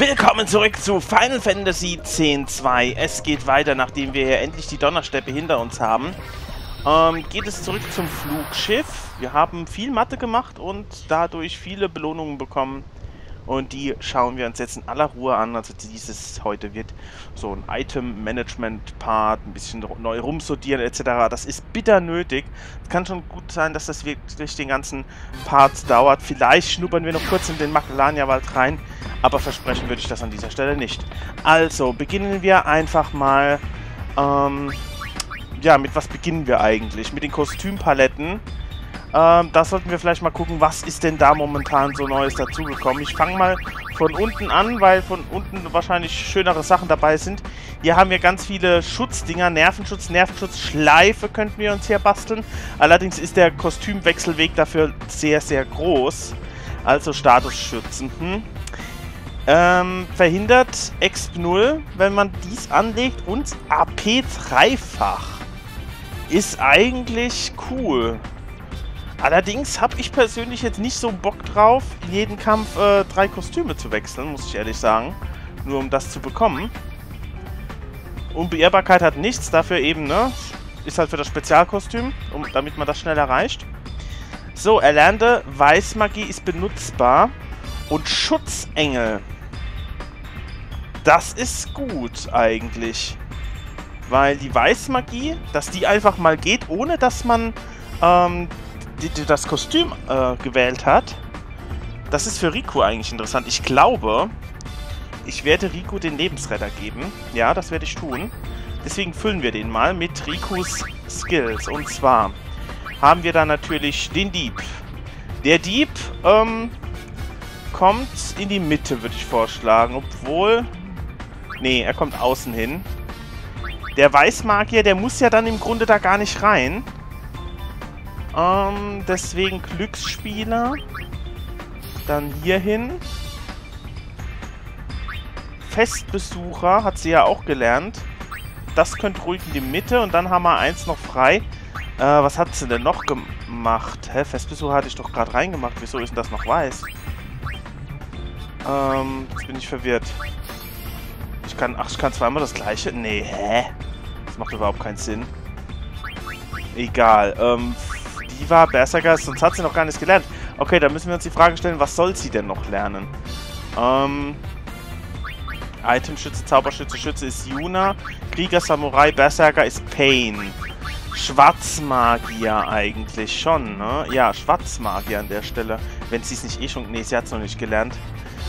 Willkommen zurück zu Final Fantasy X-2. Es geht weiter, nachdem wir hier endlich die Donnersteppe hinter uns haben. Ähm, geht es zurück zum Flugschiff. Wir haben viel Mathe gemacht und dadurch viele Belohnungen bekommen. Und die schauen wir uns jetzt in aller Ruhe an. Also dieses heute wird so ein Item-Management-Part, ein bisschen neu rumsortieren etc. Das ist bitter nötig. Es kann schon gut sein, dass das wirklich den ganzen Part dauert. Vielleicht schnuppern wir noch kurz in den Macalania-Wald rein. Aber versprechen würde ich das an dieser Stelle nicht. Also, beginnen wir einfach mal... Ähm, ja, mit was beginnen wir eigentlich? Mit den Kostümpaletten. Ähm, da sollten wir vielleicht mal gucken, was ist denn da momentan so Neues dazugekommen. Ich fange mal von unten an, weil von unten wahrscheinlich schönere Sachen dabei sind. Hier haben wir ganz viele Schutzdinger, Nervenschutz, Nervenschutz, Schleife könnten wir uns hier basteln. Allerdings ist der Kostümwechselweg dafür sehr, sehr groß. Also Statusschützen. Hm. Ähm, verhindert Exp 0, wenn man dies anlegt und AP dreifach. Ist eigentlich cool. Allerdings habe ich persönlich jetzt nicht so Bock drauf, in jedem Kampf äh, drei Kostüme zu wechseln, muss ich ehrlich sagen. Nur um das zu bekommen. Unbeirrbarkeit hat nichts, dafür eben, ne? Ist halt für das Spezialkostüm, um, damit man das schnell erreicht. So, erlernte Weißmagie ist benutzbar. Und Schutzengel. Das ist gut eigentlich. Weil die Weißmagie, dass die einfach mal geht, ohne dass man ähm, die, die das Kostüm äh, gewählt hat, das ist für Riku eigentlich interessant. Ich glaube, ich werde Riku den Lebensretter geben. Ja, das werde ich tun. Deswegen füllen wir den mal mit Rikus Skills. Und zwar haben wir da natürlich den Dieb. Der Dieb ähm, kommt in die Mitte, würde ich vorschlagen. Obwohl... Nee, er kommt außen hin. Der Weißmagier, der muss ja dann im Grunde da gar nicht rein. Ähm, deswegen Glücksspieler. Dann hierhin. Festbesucher hat sie ja auch gelernt. Das könnte ruhig in die Mitte und dann haben wir eins noch frei. Äh, was hat sie denn noch gemacht? Hä, Festbesucher hatte ich doch gerade reingemacht. Wieso ist denn das noch weiß? Ähm, jetzt bin ich verwirrt. Ich kann, ach, ich kann zweimal das gleiche? Nee, hä? Das macht überhaupt keinen Sinn. Egal, ähm, Diva, Berserker, sonst hat sie noch gar nichts gelernt. Okay, dann müssen wir uns die Frage stellen, was soll sie denn noch lernen? Ähm... Itemschütze, Zauberschütze, Schütze ist Yuna. Krieger, Samurai, Berserker ist Pain. Schwarzmagier eigentlich schon, ne? Ja, Schwarzmagier an der Stelle. Wenn sie es nicht eh schon... Nee, sie hat es noch nicht gelernt.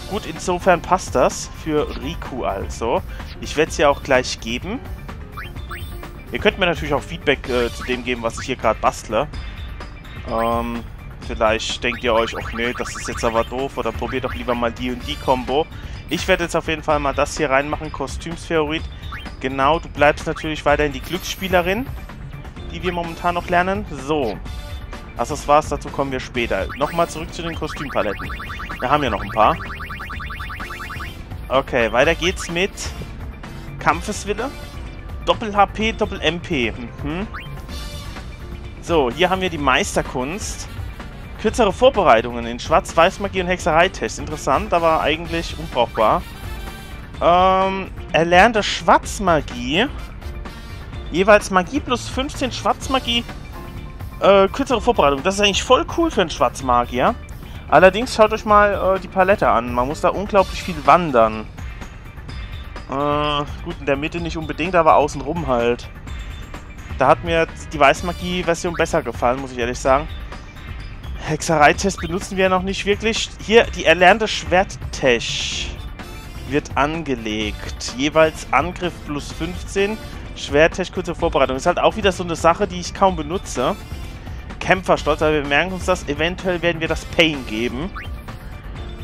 Gut, insofern passt das für Riku also. Ich werde es ja auch gleich geben. Ihr könnt mir natürlich auch Feedback äh, zu dem geben, was ich hier gerade bastle. Ähm, vielleicht denkt ihr euch, ach nee, das ist jetzt aber doof, oder probiert doch lieber mal die und die Combo. Ich werde jetzt auf jeden Fall mal das hier reinmachen, Kostümsphäroid. Genau, du bleibst natürlich weiterhin die Glücksspielerin, die wir momentan noch lernen. So, also das war's, dazu kommen wir später. Nochmal zurück zu den Kostümpaletten. Wir haben ja noch ein paar. Okay, weiter geht's mit Kampfeswille. Doppel-HP, Doppel-MP. Mhm. So, hier haben wir die Meisterkunst. Kürzere Vorbereitungen in Schwarz-Weiß-Magie und Hexereitest. Interessant, aber eigentlich unbrauchbar. Ähm, erlernte Schwarzmagie. Jeweils Magie plus 15 Schwarzmagie. Äh, kürzere Vorbereitung. Das ist eigentlich voll cool für einen Schwarzmagier. Allerdings schaut euch mal äh, die Palette an. Man muss da unglaublich viel wandern. Äh, gut, in der Mitte nicht unbedingt, aber außenrum halt. Da hat mir die Weißmagie-Version besser gefallen, muss ich ehrlich sagen. Hexereitest benutzen wir noch nicht wirklich. Hier, die erlernte Schwerttech wird angelegt. Jeweils Angriff plus 15. Schwerttech, kurze Vorbereitung. Ist halt auch wieder so eine Sache, die ich kaum benutze. Kämpferstolz, aber wir merken uns das. Eventuell werden wir das Pain geben.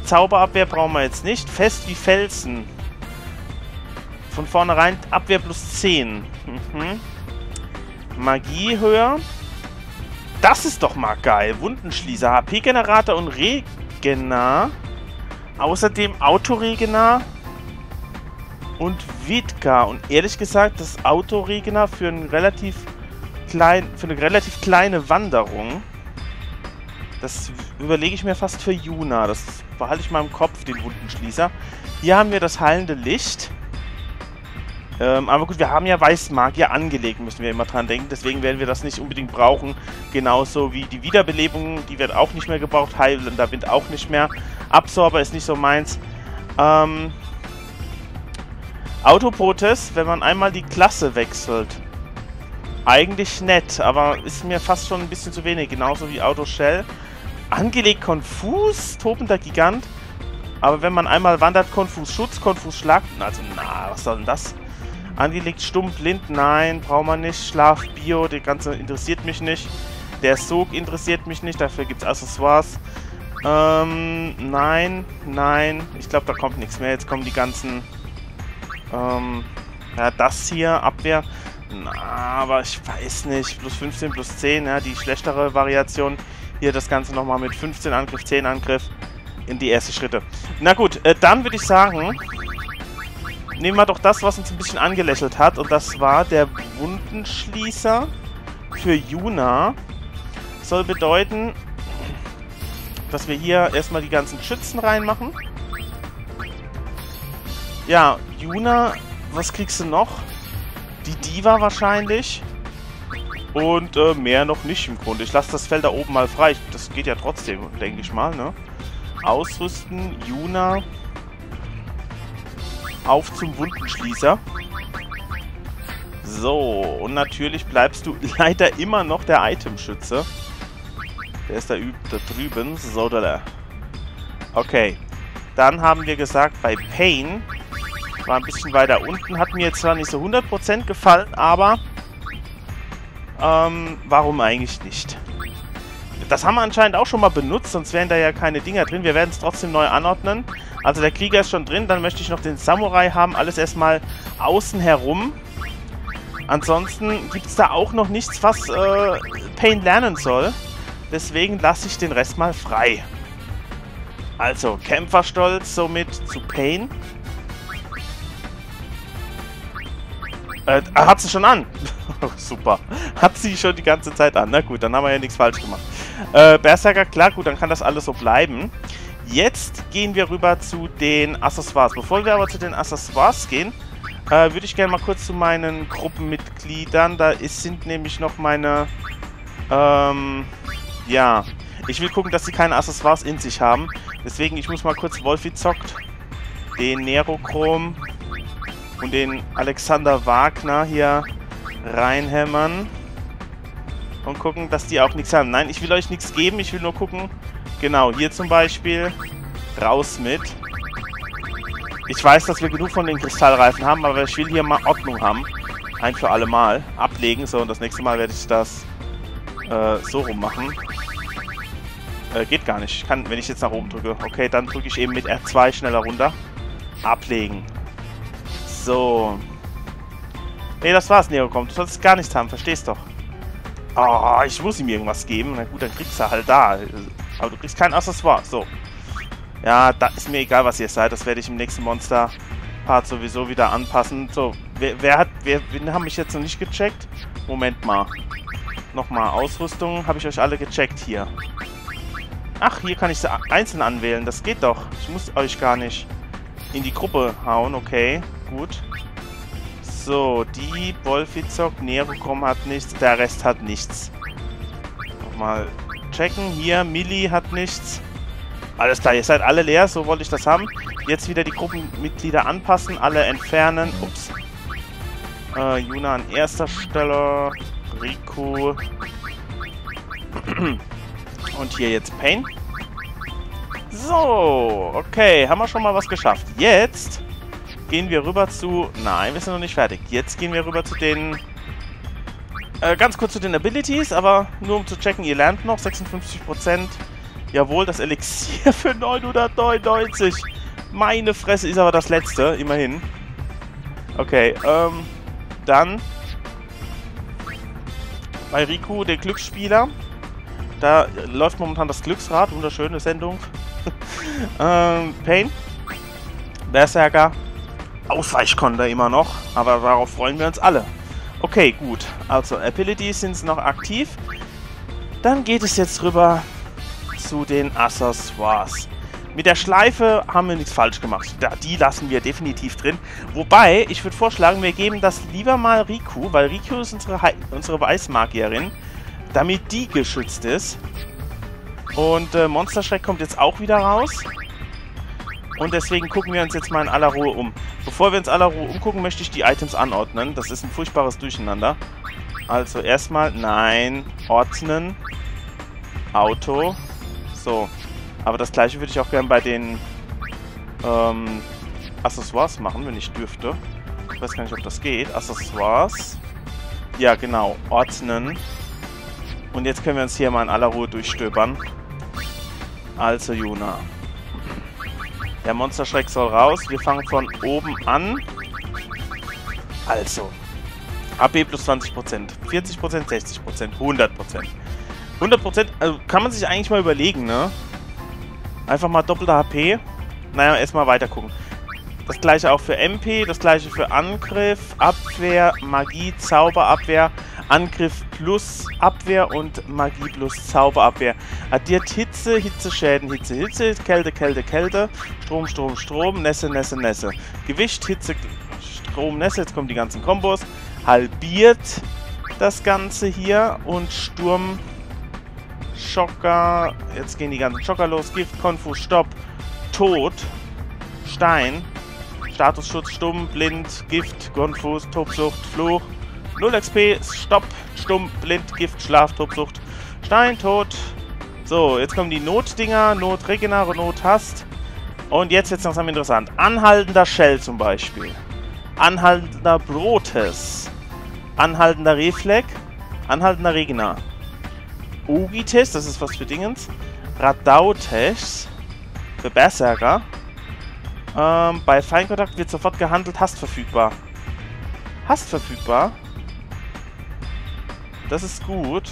Zauberabwehr brauchen wir jetzt nicht. Fest wie Felsen. Von vornherein Abwehr plus 10. Mhm. Magie höher. Das ist doch mal geil. Wundenschließer, HP-Generator und Regener. Außerdem Autoregener und Vidka. Und ehrlich gesagt, das Autoregener für, ein relativ klein, für eine relativ kleine Wanderung. Das überlege ich mir fast für Juna. Das behalte ich mal im Kopf, den Wundenschließer. Hier haben wir das heilende Licht. Ähm, aber gut, wir haben ja Weißmagier angelegt, müssen wir immer dran denken. Deswegen werden wir das nicht unbedingt brauchen. Genauso wie die Wiederbelebung, die wird auch nicht mehr gebraucht. Heilender Wind auch nicht mehr. Absorber ist nicht so meins. Ähm, Autoprotest, wenn man einmal die Klasse wechselt. Eigentlich nett, aber ist mir fast schon ein bisschen zu wenig. Genauso wie Autoshell. Angelegt konfus, tobender Gigant. Aber wenn man einmal wandert, konfus Schutz, konfus Schlag. Also, na, was soll denn das? Angelegt stumm, blind, nein, braucht man nicht. Schlaf, Bio, der ganze interessiert mich nicht. Der Sog interessiert mich nicht, dafür gibt es Accessoires. Ähm, nein, nein. Ich glaube, da kommt nichts mehr. Jetzt kommen die ganzen... Ähm, ja, das hier, Abwehr. Na, aber ich weiß nicht. Plus 15, plus 10, ja, die schlechtere Variation. Hier das Ganze nochmal mit 15 Angriff, 10 Angriff in die ersten Schritte. Na gut, äh, dann würde ich sagen, nehmen wir doch das, was uns ein bisschen angelächelt hat. Und das war der Wundenschließer für Juna. Soll bedeuten, dass wir hier erstmal die ganzen Schützen reinmachen. Ja, Juna, was kriegst du noch? Die Diva wahrscheinlich. Und äh, mehr noch nicht im Grunde. Ich lasse das Feld da oben mal frei. Das geht ja trotzdem, denke ich mal, ne? Ausrüsten, Juna auf zum Wundenschließer. So, und natürlich bleibst du leider immer noch der Itemschütze. Der ist da, da drüben. So, da, da. Okay. Dann haben wir gesagt, bei Pain war ein bisschen weiter unten. Hat mir zwar nicht so 100% gefallen, aber ähm, warum eigentlich nicht? Das haben wir anscheinend auch schon mal benutzt, sonst wären da ja keine Dinger drin. Wir werden es trotzdem neu anordnen. Also der Krieger ist schon drin, dann möchte ich noch den Samurai haben. Alles erstmal außen herum. Ansonsten gibt es da auch noch nichts, was äh, Pain lernen soll. Deswegen lasse ich den Rest mal frei. Also, Kämpferstolz somit zu Pain. Äh, hat sie schon an. Super. Hat sie schon die ganze Zeit an. Na gut, dann haben wir ja nichts falsch gemacht. Äh, Berserker, klar, gut, dann kann das alles so bleiben. Jetzt gehen wir rüber zu den Accessoires. Bevor wir aber zu den Accessoires gehen, äh, würde ich gerne mal kurz zu meinen Gruppenmitgliedern. Da ist, sind nämlich noch meine, ähm, ja, ich will gucken, dass sie keine Accessoires in sich haben. Deswegen, ich muss mal kurz Wolfi zockt, den Nerochrom und den Alexander Wagner hier reinhämmern. Und gucken, dass die auch nichts haben. Nein, ich will euch nichts geben, ich will nur gucken, Genau, hier zum Beispiel. Raus mit. Ich weiß, dass wir genug von den Kristallreifen haben, aber ich will hier mal Ordnung haben. Ein für alle Mal. Ablegen. So, und das nächste Mal werde ich das äh, so rum machen. Äh, geht gar nicht. Ich kann, wenn ich jetzt nach oben drücke. Okay, dann drücke ich eben mit R2 schneller runter. Ablegen. So. Ne, das war's, Neocom. Du sollst gar nichts haben, verstehst doch. Oh, ich muss ihm irgendwas geben. Na gut, dann kriegst du halt da. Aber du kriegst kein Accessoire. So. Ja, da ist mir egal, was ihr seid. Das werde ich im nächsten Monster-Part sowieso wieder anpassen. So, wer, wer hat... Wer, wen haben mich jetzt noch nicht gecheckt? Moment mal. Nochmal, Ausrüstung habe ich euch alle gecheckt hier. Ach, hier kann ich sie einzeln anwählen. Das geht doch. Ich muss euch gar nicht in die Gruppe hauen. Okay, gut. So, die Wolfizok, Nerokom hat nichts, der Rest hat nichts. Nochmal checken. Hier, Milli hat nichts. Alles klar, ihr seid alle leer, so wollte ich das haben. Jetzt wieder die Gruppenmitglieder anpassen, alle entfernen. Ups. Äh, Juna an erster Stelle. Riku. Und hier jetzt Pain. So, okay, haben wir schon mal was geschafft. Jetzt gehen wir rüber zu... Nein, wir sind noch nicht fertig. Jetzt gehen wir rüber zu den äh, ganz kurz zu den Abilities, aber nur um zu checken, ihr lernt noch 56%. Jawohl, das Elixier für 999. Meine Fresse ist aber das letzte, immerhin. Okay, ähm, dann bei Riku, der Glücksspieler. Da läuft momentan das Glücksrad, wunderschöne Sendung. ähm, Pain, Berserker, Ausweichkonter immer noch, aber darauf freuen wir uns alle. Okay, gut. Also, Abilities sind noch aktiv. Dann geht es jetzt rüber zu den Accessoires. Mit der Schleife haben wir nichts falsch gemacht. Die lassen wir definitiv drin. Wobei, ich würde vorschlagen, wir geben das lieber mal Riku, weil Riku ist unsere, unsere Weißmagierin, damit die geschützt ist. Und äh, Monsterschreck kommt jetzt auch wieder raus. Und deswegen gucken wir uns jetzt mal in aller Ruhe um. Bevor wir uns in aller Ruhe umgucken, möchte ich die Items anordnen. Das ist ein furchtbares Durcheinander. Also erstmal, nein, ordnen, Auto. So, aber das gleiche würde ich auch gerne bei den ähm, Accessoires machen, wenn ich dürfte. Ich weiß gar nicht, ob das geht. Accessoires. Ja, genau. Ordnen. Und jetzt können wir uns hier mal in aller Ruhe durchstöbern. Also, Juna. Der Monsterschreck soll raus. Wir fangen von oben an. Also. AP plus 20%, 40%, 60%, 100%. 100%, also kann man sich eigentlich mal überlegen, ne? Einfach mal doppelter HP. Naja, erstmal weiter gucken. Das gleiche auch für MP, das gleiche für Angriff, Abwehr, Magie, Zauberabwehr, Angriff plus Abwehr und Magie plus Zauberabwehr. Addiert Hitze, Hitzeschäden, Hitze, Hitze, Kälte, Kälte, Kälte, Strom, Strom, Strom, Nässe, Nässe, Nässe. Gewicht, Hitze, Strom, Nässe, jetzt kommen die ganzen Kombos. Halbiert das Ganze hier und Sturm, Schocker, jetzt gehen die ganzen Schocker los, Gift, Konfus, Stopp, Tod, Stein, Statusschutz, Stumm, Blind, Gift, Konfus, Tobsucht, Fluch, 0 XP, Stopp, Stumm, Blind, Gift, Schlaf, Tobsucht, Stein, Tod. So, jetzt kommen die Notdinger, Not Regener, Not Hast. Und jetzt es langsam interessant. Anhaltender Shell zum Beispiel. Anhaltender Brotes. Anhaltender Reflex. Anhaltender Regener. Ugi-Test, das ist was für Dingens. Radau-Test für Berserker. Ähm, bei Feinkontakt wird sofort gehandelt, Hast verfügbar. Hast verfügbar. Das ist gut.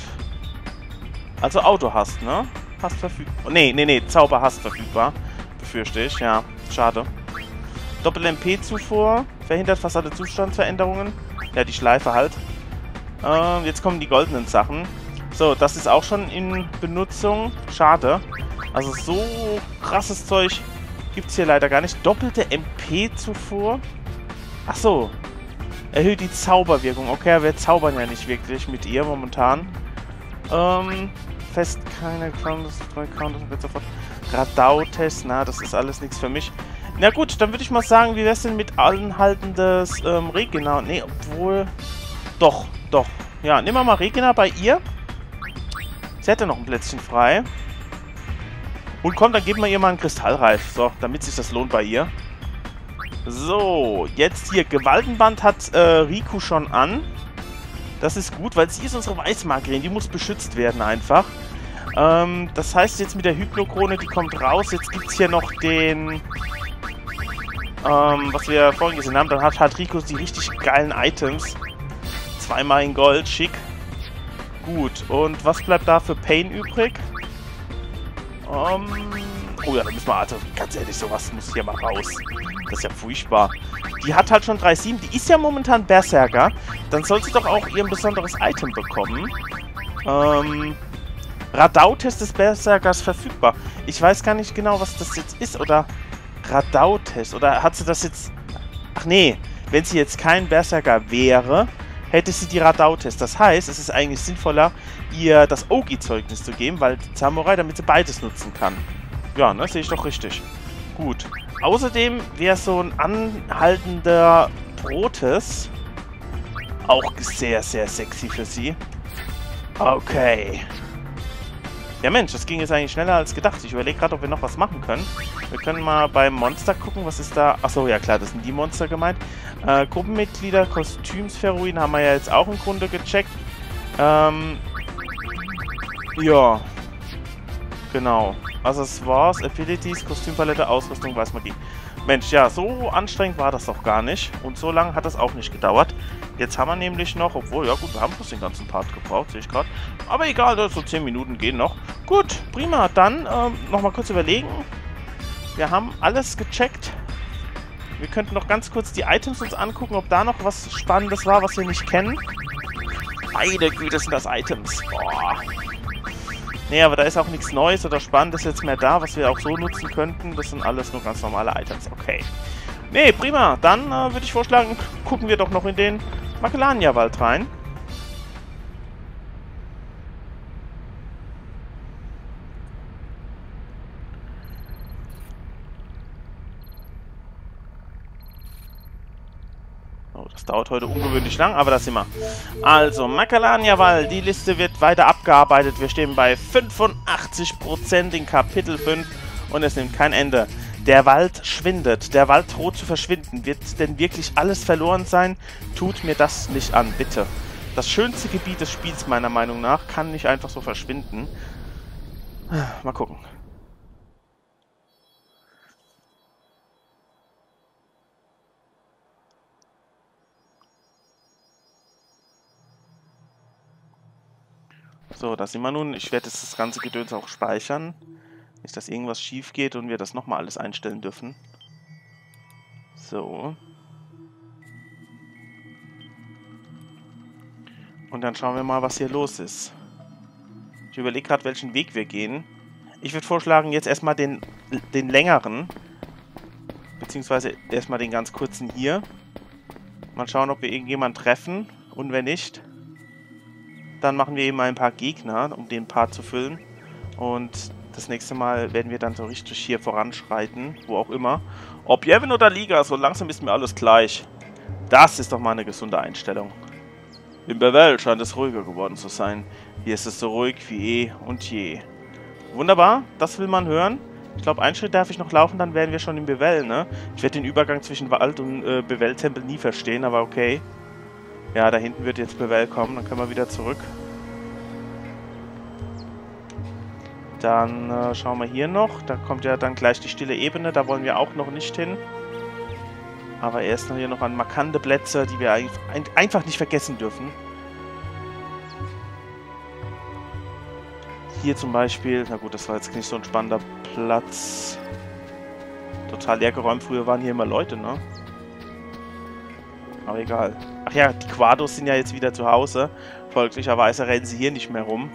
Also Auto-Hast, ne? Hast verfügbar. Nee, nee, nee, Zauber-Hast verfügbar. Befürchte ich, ja. Schade. Doppel-MP-Zufuhr. Verhindert fast alle Zustandsveränderungen. Ja, die Schleife halt. Ähm, jetzt kommen die goldenen Sachen. So, das ist auch schon in Benutzung. Schade. Also so krasses Zeug gibt es hier leider gar nicht. Doppelte MP-Zufuhr. Ach so. Erhöht die Zauberwirkung. Okay, wir zaubern ja nicht wirklich mit ihr momentan. Ähm, fest keine Counters, drei Counters und wird sofort. Radau-Test, na, das ist alles nichts für mich. Na gut, dann würde ich mal sagen, wie wär's denn mit anhaltendes ähm, Regina? Ne, obwohl... Doch, doch. Ja, nehmen wir mal Regina bei ihr. Sie hätte noch ein Plätzchen frei. Und komm, dann geben wir ihr mal einen Kristallreif. So, damit sich das lohnt bei ihr. So, jetzt hier. Gewaltenband hat äh, Riku schon an. Das ist gut, weil sie ist unsere Weißmagierin. Die muss beschützt werden einfach. Ähm, das heißt jetzt mit der Hypnokrone, die kommt raus. Jetzt gibt es hier noch den... Ähm, was wir vorhin gesehen haben. Dann hat, hat Riku die richtig geilen Items. Zweimal in Gold, schick. Gut, und was bleibt da für Pain übrig? Um, oh ja, da müssen wir, also ganz ehrlich, sowas muss hier mal raus. Das ist ja furchtbar. Die hat halt schon 3-7, die ist ja momentan Berserker. Dann soll sie doch auch ihr besonderes Item bekommen. Ähm, Radau-Test des Berserkers verfügbar. Ich weiß gar nicht genau, was das jetzt ist, oder Radau-Test, oder hat sie das jetzt... Ach nee, wenn sie jetzt kein Berserker wäre, hätte sie die Radau-Test. Das heißt, es ist eigentlich sinnvoller, ihr das Ogi-Zeugnis zu geben, weil Samurai, damit sie beides nutzen kann. Ja, ne, sehe ich doch richtig. Gut. Außerdem wäre so ein anhaltender Brotes auch sehr, sehr sexy für sie. Okay. Ja Mensch, das ging jetzt eigentlich schneller als gedacht. Ich überlege gerade, ob wir noch was machen können. Wir können mal beim Monster gucken, was ist da... Achso, ja klar, das sind die Monster gemeint. Äh, Gruppenmitglieder, Kostümsphäroiden haben wir ja jetzt auch im Grunde gecheckt. Ähm, ja. Genau. Also es war's. Abilities, Kostümpalette, Ausrüstung, Weißmagie. Mensch, ja, so anstrengend war das doch gar nicht. Und so lange hat das auch nicht gedauert. Jetzt haben wir nämlich noch, obwohl, ja gut, wir haben fast den ganzen Part gebraucht, sehe ich gerade. Aber egal, so 10 Minuten gehen noch. Gut, prima. Dann ähm, nochmal kurz überlegen. Wir haben alles gecheckt. Wir könnten noch ganz kurz die Items uns angucken, ob da noch was Spannendes war, was wir nicht kennen. Beide Güte sind das Items. Boah. Nee, aber da ist auch nichts Neues oder Spannendes jetzt mehr da, was wir auch so nutzen könnten. Das sind alles nur ganz normale Items. Okay. Nee, prima. Dann äh, würde ich vorschlagen, gucken wir doch noch in den Makellania-Wald rein. Oh, dauert heute ungewöhnlich lang, aber das wir. Also, Macalania-Wald, die Liste wird weiter abgearbeitet. Wir stehen bei 85% in Kapitel 5 und es nimmt kein Ende. Der Wald schwindet, der Wald droht zu verschwinden. Wird denn wirklich alles verloren sein? Tut mir das nicht an, bitte. Das schönste Gebiet des Spiels, meiner Meinung nach, kann nicht einfach so verschwinden. Mal gucken. So, da sind wir nun. Ich werde das ganze Gedöns auch speichern. Nicht, dass irgendwas schief geht und wir das nochmal alles einstellen dürfen. So. Und dann schauen wir mal, was hier los ist. Ich überlege gerade, welchen Weg wir gehen. Ich würde vorschlagen, jetzt erstmal den, den längeren. Beziehungsweise erstmal den ganz kurzen hier. Mal schauen, ob wir irgendjemanden treffen. Und wenn nicht, dann machen wir eben ein paar Gegner, um den Part zu füllen. Und das nächste Mal werden wir dann so richtig hier voranschreiten, wo auch immer. Ob Jevin oder Liga, so langsam ist mir alles gleich. Das ist doch mal eine gesunde Einstellung. In Bevel scheint es ruhiger geworden zu sein. Hier ist es so ruhig wie eh und je. Wunderbar, das will man hören. Ich glaube, einen Schritt darf ich noch laufen, dann wären wir schon in Bevel, ne? Ich werde den Übergang zwischen Wald und äh, Bevel-Tempel nie verstehen, aber okay. Ja, da hinten wird jetzt Bevel kommen, dann können wir wieder zurück. Dann äh, schauen wir hier noch. Da kommt ja dann gleich die stille Ebene, da wollen wir auch noch nicht hin. Aber erst noch hier noch an markante Plätze, die wir einfach nicht vergessen dürfen. Hier zum Beispiel, na gut, das war jetzt nicht so ein spannender Platz. Total leergeräumt, früher waren hier immer Leute, ne? Aber egal. Ach ja, die Quados sind ja jetzt wieder zu Hause. Folglicherweise rennen sie hier nicht mehr rum.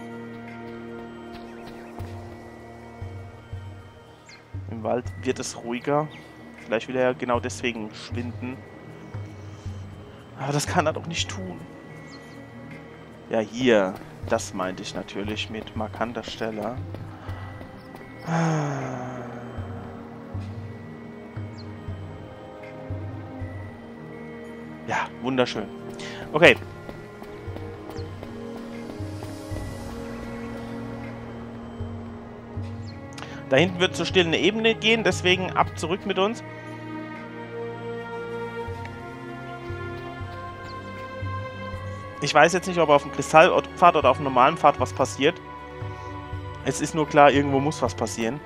Im Wald wird es ruhiger. Vielleicht will er ja genau deswegen schwinden. Aber das kann er doch nicht tun. Ja, hier. Das meinte ich natürlich mit markanter Stelle. Ah. Wunderschön. Okay. Da hinten wird zur stillen Ebene gehen, deswegen ab zurück mit uns. Ich weiß jetzt nicht, ob auf dem Kristallpfad oder auf dem normalen Pfad was passiert. Es ist nur klar, irgendwo muss was passieren.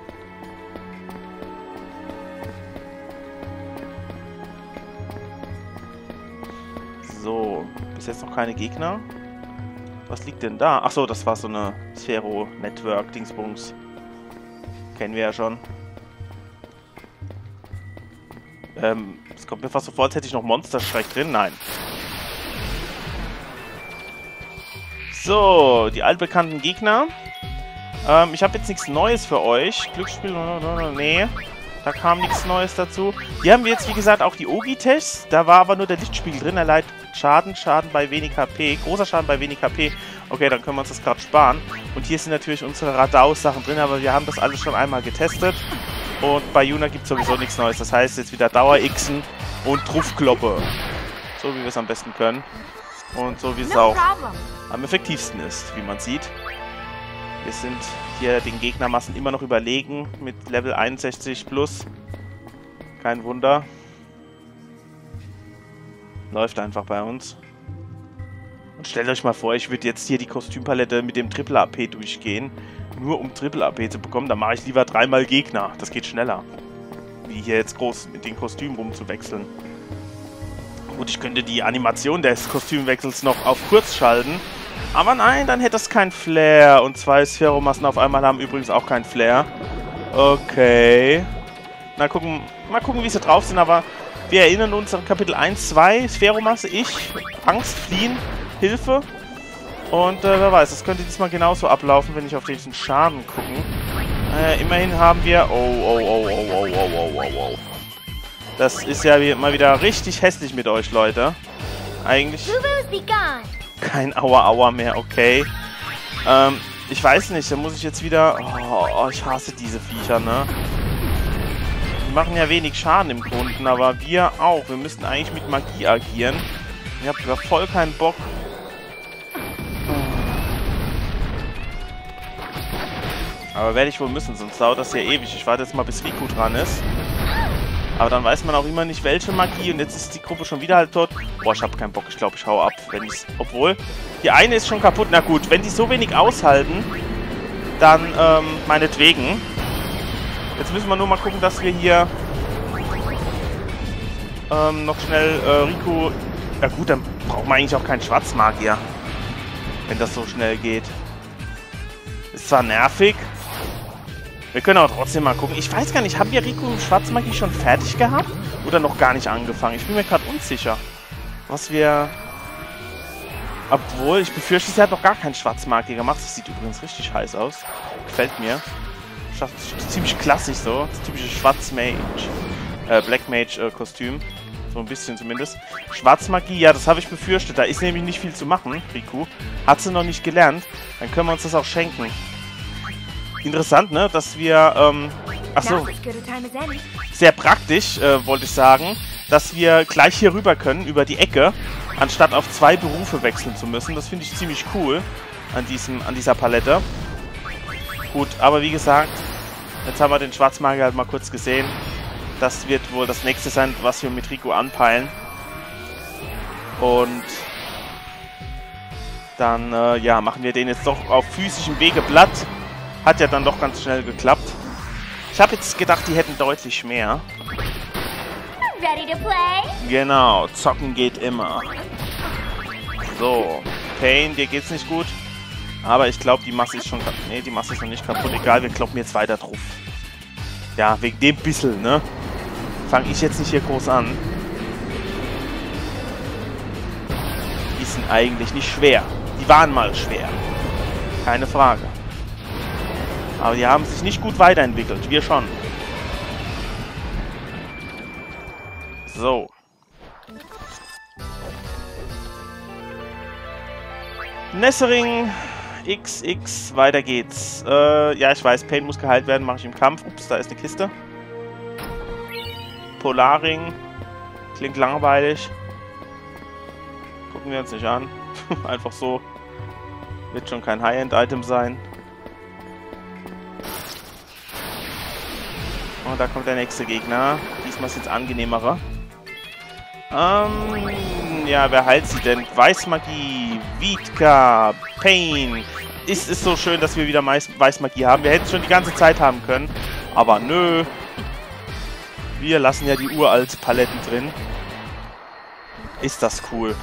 Bis jetzt noch keine Gegner. Was liegt denn da? Achso, das war so eine Sphero-Network-Dingsbums. Kennen wir ja schon. Ähm, es kommt mir fast so vor, als hätte ich noch Monsterschreck drin. Nein. So, die altbekannten Gegner. Ähm, ich habe jetzt nichts Neues für euch. Glücksspiel, nee. Da kam nichts Neues dazu. Hier haben wir jetzt, wie gesagt, auch die Ogi-Tests. Da war aber nur der Lichtspiegel drin. Er leidet Schaden, Schaden bei wenig HP. Großer Schaden bei wenig HP. Okay, dann können wir uns das gerade sparen. Und hier sind natürlich unsere Radaus-Sachen drin, aber wir haben das alles schon einmal getestet. Und bei Yuna gibt es sowieso nichts Neues. Das heißt, jetzt wieder Dauer-Xen und Truffkloppe. So wie wir es am besten können. Und so wie es auch am effektivsten ist, wie man sieht. Wir sind hier den Gegnermassen immer noch überlegen mit Level 61 plus. Kein Wunder. Läuft einfach bei uns. Und stellt euch mal vor, ich würde jetzt hier die Kostümpalette mit dem Triple AP durchgehen. Nur um Triple AP zu bekommen, dann mache ich lieber dreimal Gegner. Das geht schneller. Wie hier jetzt groß mit den Kostümen rumzuwechseln. Gut, ich könnte die Animation des Kostümwechsels noch auf kurz schalten. Aber nein, dann hätte das kein Flair. Und zwei Spheromassen auf einmal haben übrigens auch kein Flair. Okay. Na gucken, mal gucken, wie sie drauf sind, aber wir erinnern uns an Kapitel 1, 2, Spheromasse, ich, Angst, Fliehen, Hilfe. Und äh, wer weiß, das könnte diesmal genauso ablaufen, wenn ich auf diesen Schaden gucken. Äh, immerhin haben wir... Oh, oh, oh, oh, oh, oh, oh, oh, oh. Das ist ja mal wieder richtig hässlich mit euch, Leute. Eigentlich kein Aua-Aua mehr, okay. Ähm, ich weiß nicht, da muss ich jetzt wieder... Oh, oh, ich hasse diese Viecher, ne? Machen ja wenig Schaden im Kunden, aber wir auch. Wir müssten eigentlich mit Magie agieren. Ich habe da voll keinen Bock. Aber werde ich wohl müssen, sonst dauert das ja ewig. Ich warte jetzt mal, bis Riku dran ist. Aber dann weiß man auch immer nicht, welche Magie. Und jetzt ist die Gruppe schon wieder halt tot. Boah, ich habe keinen Bock. Ich glaube, ich hau ab. Wenn ich's, obwohl, die eine ist schon kaputt. Na gut, wenn die so wenig aushalten, dann ähm, meinetwegen. Jetzt müssen wir nur mal gucken, dass wir hier ähm, noch schnell äh, Rico... Ja gut, dann brauchen wir eigentlich auch keinen Schwarzmagier. Wenn das so schnell geht. Ist zwar nervig, wir können auch trotzdem mal gucken. Ich weiß gar nicht, haben wir Rico im Schwarzmagie schon fertig gehabt? Oder noch gar nicht angefangen? Ich bin mir gerade unsicher. Was wir... Obwohl, ich befürchte, sie hat noch gar keinen Schwarzmagie gemacht. Das sieht übrigens richtig heiß aus. Gefällt mir. Ziemlich klassisch so. Das typische Schwarzmage. Äh, Black Mage äh, Kostüm. So ein bisschen zumindest. Schwarzmagie, ja, das habe ich befürchtet. Da ist nämlich nicht viel zu machen, Riku. Hat sie noch nicht gelernt. Dann können wir uns das auch schenken. Interessant, ne? Dass wir, ähm, achso, sehr praktisch, äh, wollte ich sagen, dass wir gleich hier rüber können, über die Ecke, anstatt auf zwei Berufe wechseln zu müssen. Das finde ich ziemlich cool an, diesem, an dieser Palette. Gut, aber wie gesagt, jetzt haben wir den Schwarzmagier halt mal kurz gesehen. Das wird wohl das nächste sein, was wir mit Rico anpeilen. Und dann, äh, ja, machen wir den jetzt doch auf physischem Wege platt. Hat ja dann doch ganz schnell geklappt. Ich habe jetzt gedacht, die hätten deutlich mehr. Genau, zocken geht immer. So, Pain, dir geht's nicht gut. Aber ich glaube, die Masse ist schon kaputt. Ne, die Masse ist noch nicht kaputt. Egal, wir kloppen jetzt weiter drauf. Ja, wegen dem bisschen, ne? Fange ich jetzt nicht hier groß an. Die sind eigentlich nicht schwer. Die waren mal schwer. Keine Frage. Aber die haben sich nicht gut weiterentwickelt. Wir schon. So. Nessering XX, weiter geht's. Äh, ja, ich weiß, Pain muss geheilt werden, mache ich im Kampf. Ups, da ist eine Kiste. Polarring. Klingt langweilig. Gucken wir uns nicht an. Einfach so. Wird schon kein High-End-Item sein. Und oh, da kommt der nächste Gegner. Diesmal ist jetzt angenehmerer. Ähm, ja, wer heilt sie denn? Weißmagie, Vitka, Pain. Ist es so schön, dass wir wieder Weißmagie haben. Wir hätten es schon die ganze Zeit haben können. Aber nö. Wir lassen ja die uralt Paletten drin. Ist das cool.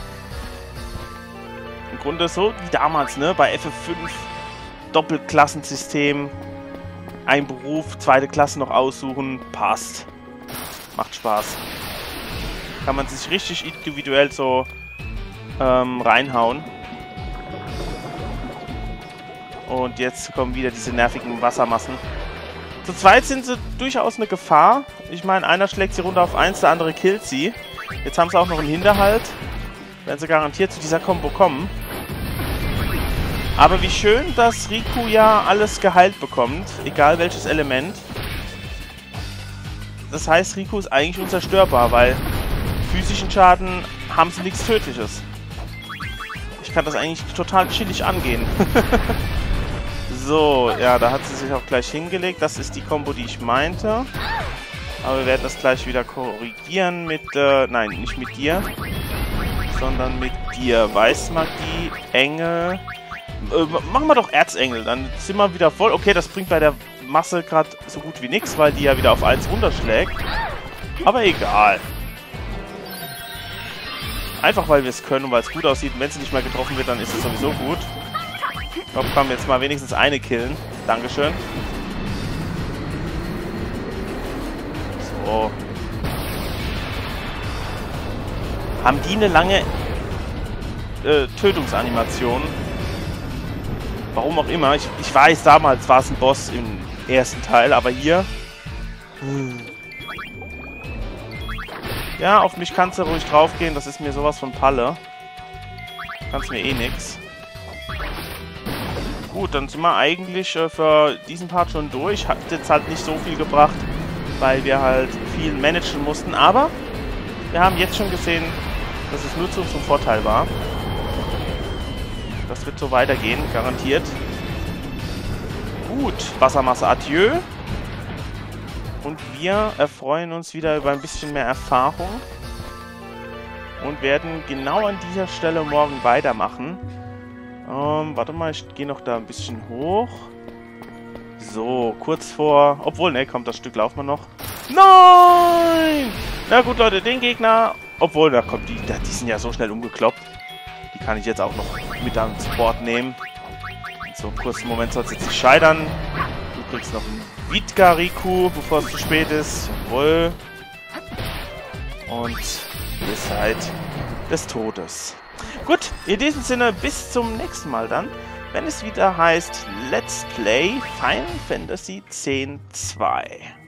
Im Grunde so wie damals, ne? Bei FF5. Doppelklassensystem ein Beruf, zweite Klasse noch aussuchen, passt. Macht Spaß. Kann man sich richtig individuell so ähm, reinhauen. Und jetzt kommen wieder diese nervigen Wassermassen. Zu zweit sind sie durchaus eine Gefahr. Ich meine, einer schlägt sie runter auf 1, der andere killt sie. Jetzt haben sie auch noch einen Hinterhalt. Werden sie garantiert zu dieser Combo kommen. Aber wie schön, dass Riku ja alles geheilt bekommt, egal welches Element. Das heißt, Riku ist eigentlich unzerstörbar, weil physischen Schaden haben sie nichts Tödliches. Ich kann das eigentlich total chillig angehen. so, ja, da hat sie sich auch gleich hingelegt. Das ist die Combo, die ich meinte. Aber wir werden das gleich wieder korrigieren mit, äh, nein, nicht mit dir, sondern mit dir. Weißmagie, Engel, äh, machen wir doch Erzengel, dann sind wir wieder voll. Okay, das bringt bei der Masse gerade so gut wie nichts, weil die ja wieder auf 1 runterschlägt. Aber egal. Einfach weil wir es können und weil es gut aussieht. Und wenn sie nicht mehr getroffen wird, dann ist es sowieso gut. Können wir jetzt mal wenigstens eine killen. Dankeschön. So. Haben die eine lange äh, Tötungsanimation? Warum auch immer. Ich, ich weiß, damals war es ein Boss im ersten Teil, aber hier... Ja, auf mich kannst du ruhig draufgehen. Das ist mir sowas von Palle. Kannst mir eh nix. Gut, dann sind wir eigentlich äh, für diesen Part schon durch. Hat jetzt halt nicht so viel gebracht, weil wir halt viel managen mussten. Aber wir haben jetzt schon gesehen, dass es nur zu unserem Vorteil war. Das wird so weitergehen, garantiert. Gut, Wassermasse adieu. Und wir erfreuen uns wieder über ein bisschen mehr Erfahrung. Und werden genau an dieser Stelle morgen weitermachen. Ähm, warte mal, ich gehe noch da ein bisschen hoch. So, kurz vor... Obwohl, ne, kommt das Stück laufen wir noch. Nein! Na gut, Leute, den Gegner... Obwohl, da kommt die... Die sind ja so schnell umgekloppt. Die kann ich jetzt auch noch mit an Support nehmen. So, kurzen Moment soll es jetzt nicht scheitern. Du kriegst noch einen Vidgariku, bevor es zu spät ist. Jawohl. Und ihr seid des Todes. Gut, in diesem Sinne, bis zum nächsten Mal dann, wenn es wieder heißt Let's Play Final Fantasy X-2.